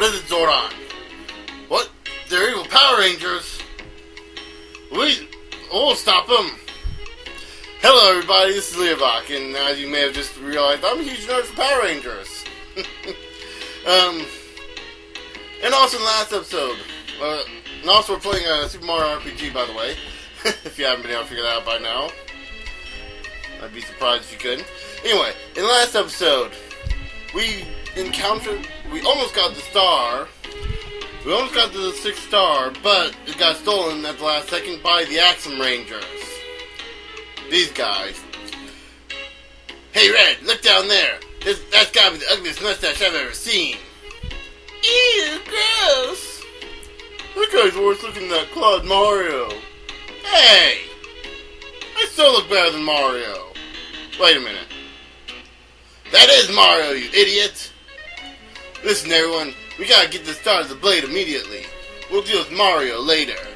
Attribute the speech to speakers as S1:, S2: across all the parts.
S1: What is it, Zordon? What? They're evil Power Rangers. We, we'll stop them. Hello, everybody. This is Leobach, and as you may have just realized, I'm a huge nerd for Power Rangers. um, and also in the last episode, uh, and also we're playing a Super Mario RPG, by the way. if you haven't been able to figure that out by now, I'd be surprised if you couldn't. Anyway, in the last episode, we encountered, we almost got the star. We almost got the sixth star, but it got stolen at the last second by the Axem Rangers. These guys. Hey, Red, look down there. This, that's gotta be the ugliest mustache I've ever seen. Ew, gross. That guy's worse looking than that Claude Mario. Hey! I still look better than Mario. Wait a minute. That is Mario, you idiot! Listen, everyone, we gotta get the Star of the Blade immediately. We'll deal with Mario later.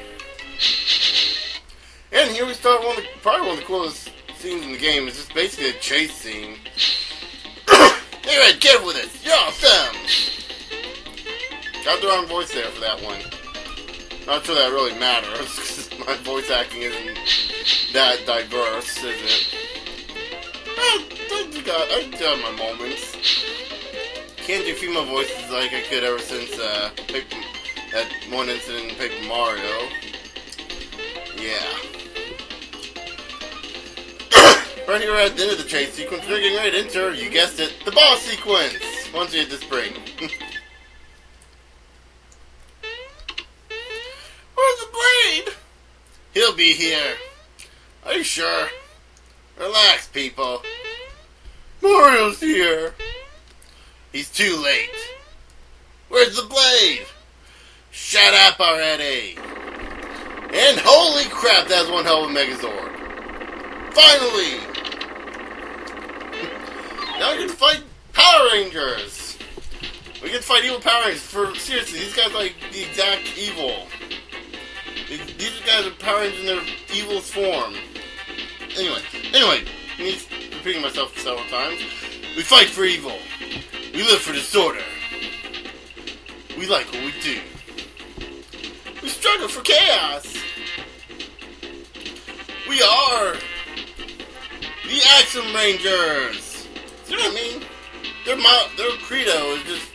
S1: And here we start one of the, probably one of the coolest scenes in the game. It's just basically a chase scene. hey, Red, get with it! You're awesome! Got the wrong voice there for that one. Not sure that really matters, because my voice acting isn't that diverse, is it? I, I, got, I got my moments. Can't do female voices like I could ever since uh, that one incident in Paper Mario. Yeah. right here at the end of the chase sequence, we're getting ready to enter, you guessed it, the boss sequence! Once you hit the spring. Where's the blade? He'll be here. Are you sure? Relax, people. Mario's here. He's too late. Where's the blade? Shut up already. And holy crap, that's one hell of a Megazord. Finally! now we can fight Power Rangers! We can fight evil Power Rangers. For seriously, these guys are like the exact evil. These guys are Power Rangers in their evil form. Anyway, anyway, me repeating myself several times. We fight for evil. We live for disorder. We like what we do. We struggle for chaos. We are the Axem Rangers. You know what I mean? Their their credo is just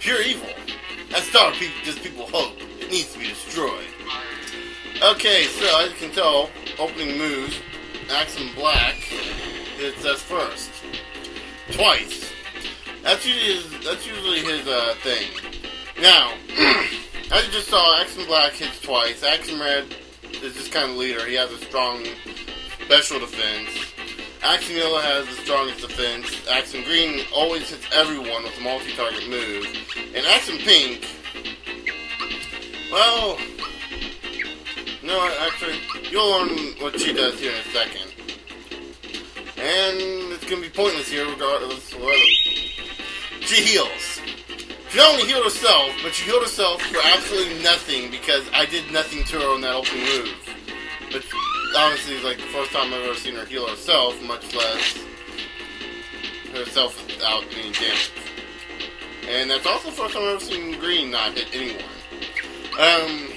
S1: pure evil. That's not people, just people hope. It needs to be destroyed. Okay, so as you can tell, opening moves, Axem Black hits us first. Twice. That's usually his, that's usually his uh, thing. Now, as you just saw, Axem Black hits twice. Axem Red is just kind of leader. He has a strong special defense. Axem Yellow has the strongest defense. Axem Green always hits everyone with a multi-target move. And Axem Pink, well, no, actually, you'll learn what she does here in a second. And it's going to be pointless here regardless of what. She heals. She not only healed herself, but she healed herself for absolutely nothing because I did nothing to her on that opening move. But honestly, it's like the first time I've ever seen her heal herself, much less herself without any damage. And that's also the first time I've ever seen Green not hit anyone. Um,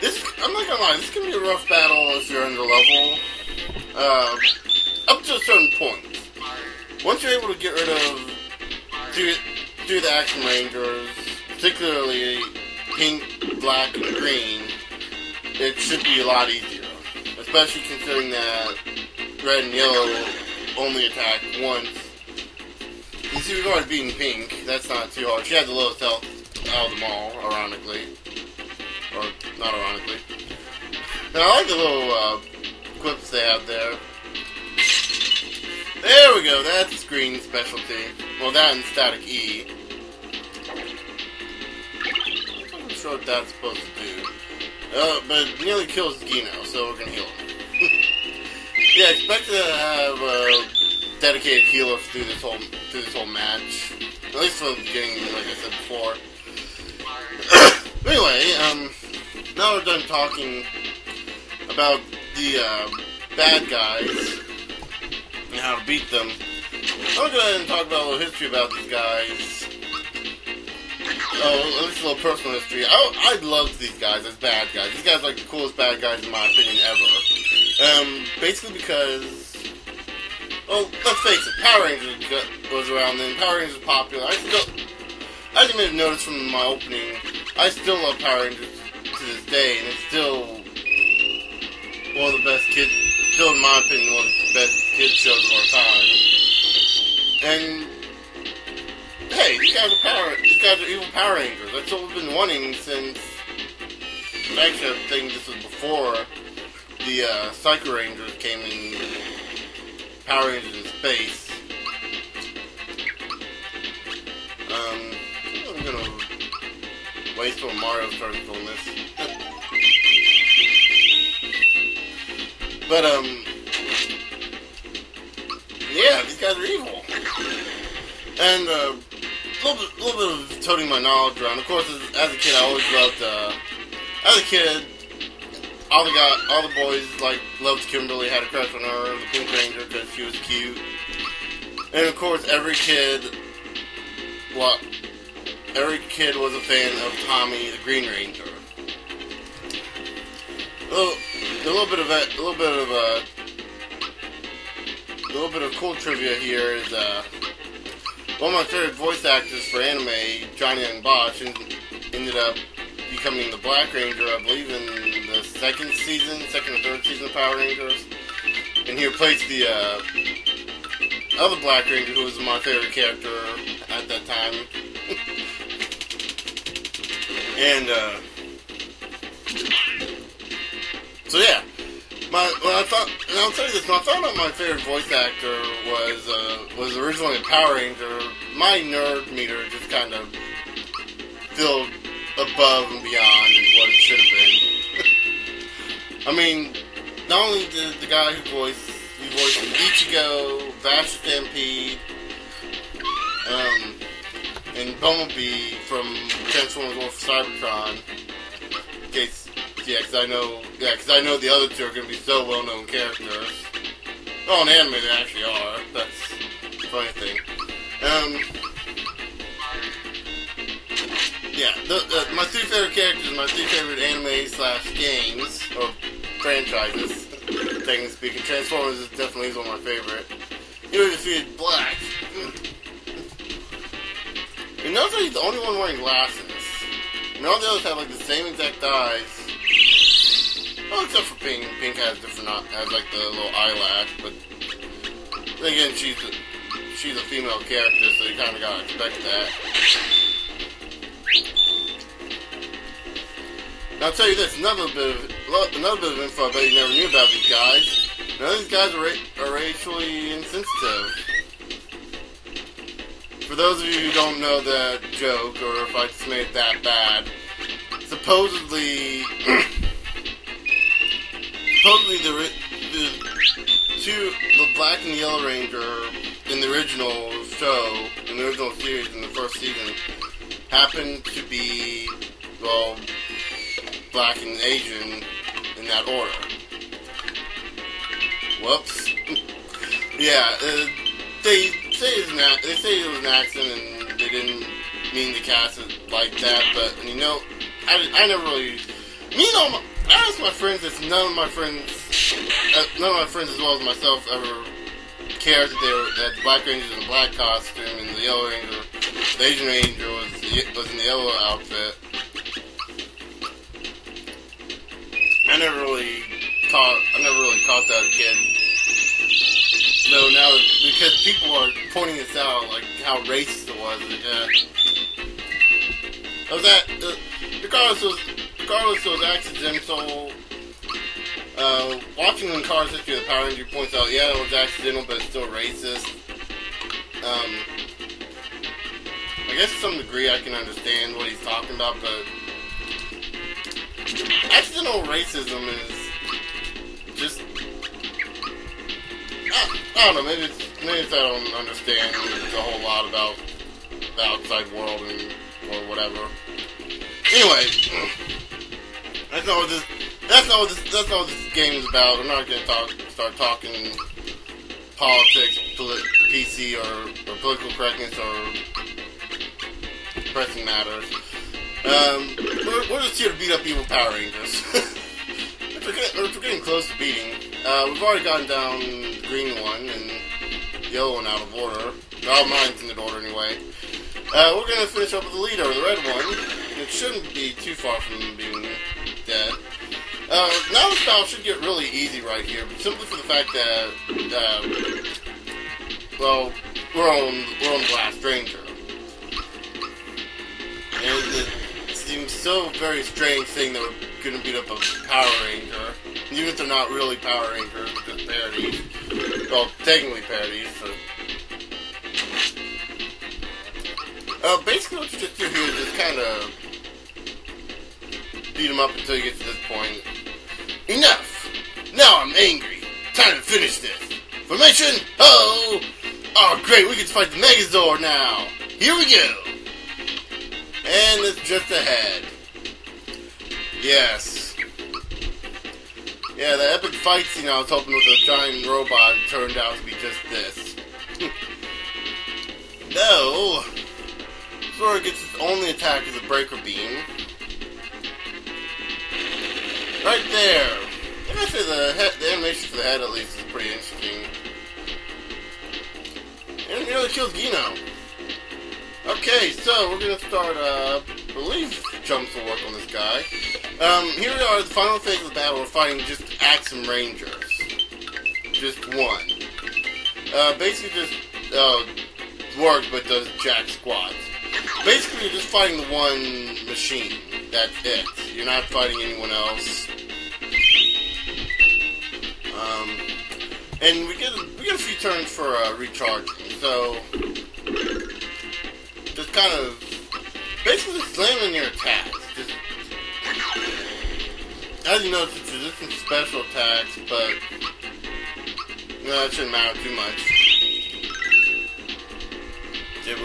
S1: this, I'm not gonna lie, this can be a rough battle if you're under level. Uh, up to a certain point. Once you're able to get rid of do, do the Axem Rangers, particularly pink, black, and green, it should be a lot easier. Especially considering that red and yellow only attack once. You see, we've already beaten pink. That's not too hard. She had the lowest health out of them all, ironically. Or, not ironically. And I like the little uh, quips they have there. There we go, that's green specialty. Well, that and static E. I'm not sure what that's supposed to do. Uh, but it nearly kills Geno, so we're gonna heal him. yeah, expect to have a dedicated healer through this whole through this whole match. At least from the beginning, like I said before. anyway, um, now we're done talking about the uh, bad guys and how to beat them. I'm gonna go ahead and talk about a little history about these guys oh, this is a little personal history. I, I loved these guys as bad guys. These guys are like the coolest bad guys in my opinion ever. Um, basically because, well, let's face it, Power Rangers was around then. Power Rangers was popular. I still, as you may have noticed from my opening, I still love Power Rangers to this day, and it's still one of the best kids, still in my opinion, one of the best of our time. And hey, these guys are power. These guys are evil Power Rangers. That's what we've been wanting since. Actually, I think this was before the uh, Psycho Rangers came in. Power Rangers in space. Um, I'm gonna wait till Mario starts doing this. but um, yeah, these guys are evil. And uh, a little bit, little bit of toting my knowledge around. Of course, as, as a kid, I always loved. Uh, as a kid, all the guy, all the boys like loved Kimberly, had a crush on her, the Pink Ranger, because she was cute. And of course, every kid, what, every kid was a fan of Tommy, the Green Ranger. A little, a little bit of a, a little bit of a, a little bit of cool trivia here is. Uh, one of my favorite voice actors for anime, Johnny Young Bosch, ended up becoming the Black Ranger, I believe, in the second season, second or third season of Power Rangers. And he replaced the uh, other Black Ranger, who was my favorite character at that time. and, uh, so yeah, when I thought, and I'll tell you this, I found out my favorite voice actor was uh, was originally a Power Ranger, my nerd meter just kind of filled above and beyond what it should have been. I mean, not only did the guy who voiced voiced Ichigo, Vash Stampede, um, and Bumblebee from Transformers for Cybertron. In case yeah, because I know, yeah, because I know the other two are going to be so well-known characters. Oh, in anime they actually are. That's the funny thing. Um, yeah, the, the, my three favorite characters, my three favorite anime slash games or franchises. things. speaking, Transformers is definitely one of my favorite. He was defeated Black. You notice he's the only one wearing glasses. And all the others have like the same exact eyes well, except for Pink. Pink has different, has like the little eyelash, but again, she's a, she's a female character, so you kind of gotta expect that. Now, I'll tell you this, another bit of, another bit of info I bet you never knew about these guys. Of these guys are, are racially insensitive. For those of you who don't know that joke, or if I just made it that bad, supposedly supposedly the the two the Black and Yellow Ranger in the original show, in the original series, in the first season, happened to be well black and Asian in that order. Whoops. yeah, uh, they say it's an they say it was an accident and they didn't mean to cast it like that, but you know, I, I never really. Me and all my, asked my friends this. None of my friends, uh, none of my friends as well as myself ever cared that they were that the Black Ranger's in a black costume and the Yellow Ranger, the Asian Ranger was was in the yellow outfit. I never really caught. I never really caught that again. No, now because people are pointing this out, like how racist it was. and Yeah. Was that uh, regardless was regardless was accidental. Uh, watching Linkara's History of the Power Ranger points out, yeah, it was accidental, but it's still racist. Um, I guess to some degree I can understand what he's talking about, but accidental racism is just. I, I don't know, maybe it's, maybe it's I don't understand a whole lot about the outside world and or whatever. Anyway. That's what this. That's what this. That's what this game is about. I'm not gonna talk. Start talking politics, polit, PC, or, or political correctness, or pressing matters. Um, we're, we're just here to beat up evil Power Rangers. we're getting, we're getting close to beating. Uh, we've already gotten down the green one and yellow one out of order. All mine's in the order anyway. Uh, we're going to finish up with the leader, the red one. It shouldn't be too far from being dead. Uh, now this battle should get really easy right here, but simply for the fact that, uh, well, we're on, we're on the last ranger. And it seems so very strange thing that we're to beat up a Power Ranger, even if they're not really Power Rangers, just parodies. Well, technically parodies, so Uh, basically what you just do here is just kind of beat him up until you get to this point. Enough! Now I'm angry. Time to finish this. Formation, oh! Oh, great, we to fight the Megazord now. Here we go. And it's just ahead. Yes. Yeah, the epic fight scene I was hoping with a giant robot turned out to be just this. no. Zora gets its only attack as a breaker beam. Right there. I gotta say the, head, the animation for the head at least is pretty interesting. And it nearly kills Geno. Okay, so we're gonna start, uh, I believe jumps will work on this guy. Um, here we are, the final phase of the battle. We're fighting just Axem Rangers. Just one. Uh, basically just, uh, works but does jack squats. Basically, you're just fighting the one machine. That's it. You're not fighting anyone else. Um, and we get we get a few turns for uh, recharging. So just kind of basically slamming your attacks. Just as you know, it's resistant special attacks, but no, that shouldn't matter too much.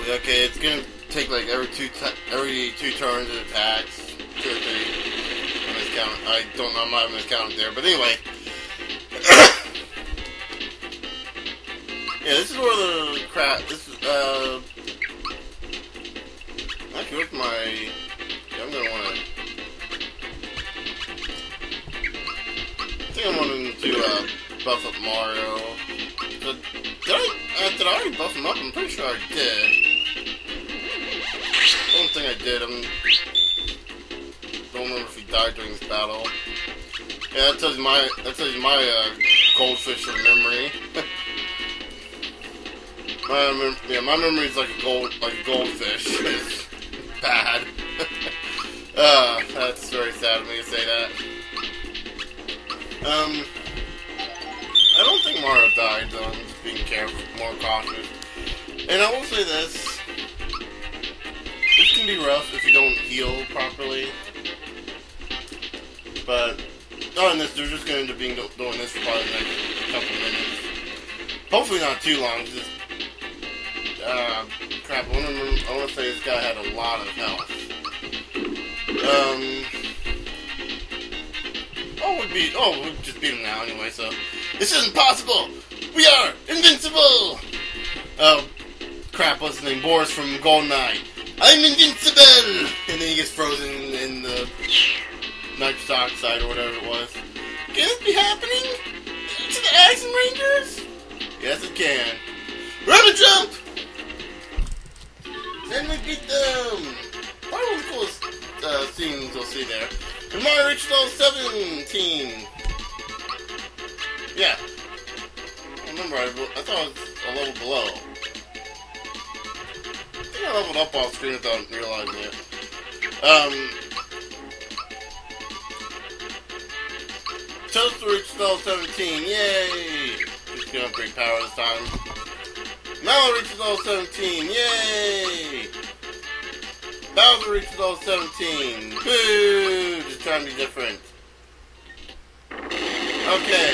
S1: Okay, it's gonna take like every two every two turns of attacks, two or three. On this count, I don't know. I'm not even counting there, but anyway. yeah, this is where the crap. This is uh. Actually, what's my? Yeah, I'm gonna want to. I think I'm wanting to uh, buff up Mario. Did, did I, uh, did I already buff him up? I'm pretty sure I did don't think I did. I'm don't remember if died during this battle. Yeah, that tells my that tells my uh, goldfish of memory. my mem yeah, my memory is like a gold like a goldfish. it's bad. uh, that's very sad of me to say that. Um, I don't think Mario died though. I'm just being careful, more cautious. And I will say this it can be rough if you don't heal properly. But other this, they're just going to be doing this for probably the next couple minutes. Hopefully not too long. Just uh, crap. I want to say this guy had a lot of health. Um. Oh, we beat. Oh, we just beat him now anyway. So this isn't possible. We are invincible. Oh, crap. What's his name? Boris from GoldenEye. I'm invincible! And then he gets frozen in the nitrous oxide or whatever it was. Can this be happening to the Axem Rangers? Yes, it can. Rubber jump! Then we beat them! Probably one of the coolest uh, scenes you'll see there. And Mario reached level 17! Yeah. I remember, I, I thought it was a level below. I leveled up off screen without realizing it. Um, Toaster reached level 17, yay! He's gonna upgrade power this time. Mallow reaches level 17, yay! Bowser reaches level 17, boo! Just trying to be different. Okay.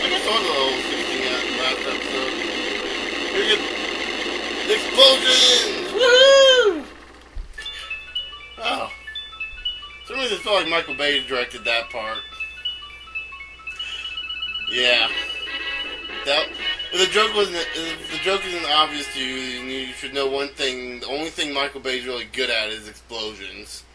S1: I guess I was a level 16 at last episode. Here explosions! Woohoo! Reason, it felt like Michael Bay directed that part. Yeah. That, if the joke wasn't, if the joke isn't obvious to you, you should know one thing. The only thing Michael Bay's really good at is explosions.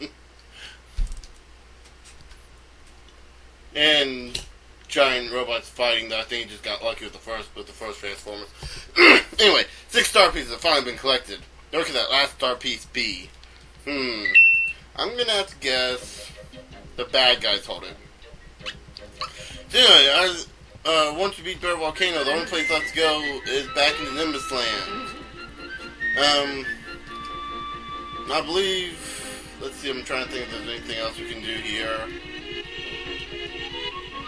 S1: and giant robots fighting. That I think he just got lucky with the first with the first Transformers. anyway, six star pieces have finally been collected. Look at that last star piece B. Hmm. I'm gonna have to guess the bad guys hold it. So anyway, I, uh, once you beat Barrel Volcano, the only place left to go is back into Nimbus Land. Um, I believe. Let's see. I'm trying to think if there's anything else we can do here.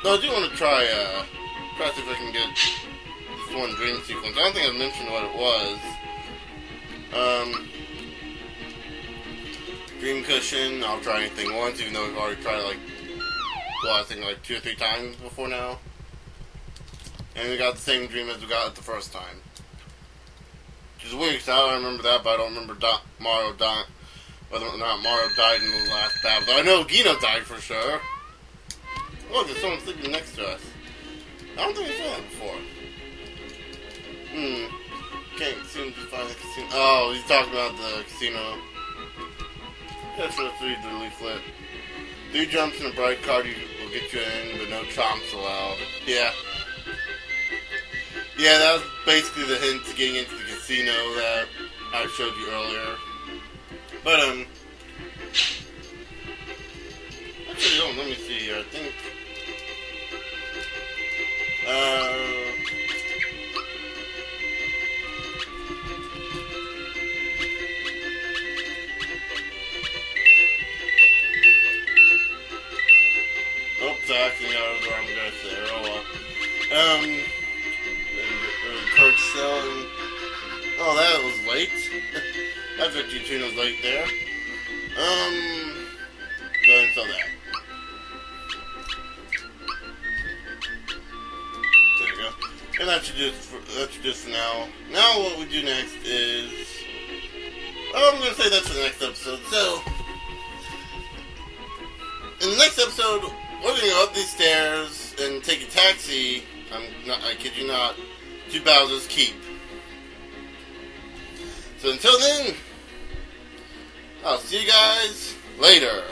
S1: No, I do want to try. Uh, try to see if I can get this one dream sequence. I don't think I mentioned what it was. Um, dream cushion. I'll try anything once, even though we've already tried like well, I think like two or three times before now. And we got the same dream as we got the first time. Which is weird, I don't remember that, but I don't remember Mario died, whether or not Mario died in the last battle. Though I know Geno died for sure. Look, there's someone sleeping next to us. I don't think I saw that before. Hmm. Can't seem to find the casino. Oh, he's talking about the casino. That's let's read the leaflet. Three jumps in a bright card you, will get you in, but no chomps allowed. Yeah. Yeah, that was basically the hint to getting into the casino that I showed you earlier. But, um... Actually, don't. Let me see here. I think... Uh... Oops, I actually got the wrong address there. Oh well. Um... Kurt selling... Oh, that was late. That's what you was late there. Um... Go ahead and sell that. There you go. And that should just for, that should just now. Now what we do next is oh, I'm gonna say that's for the next episode. So in the next episode, go up these stairs and take a taxi. I'm not. I kid you not. To Bowser's Keep. So until then, I'll see you guys later.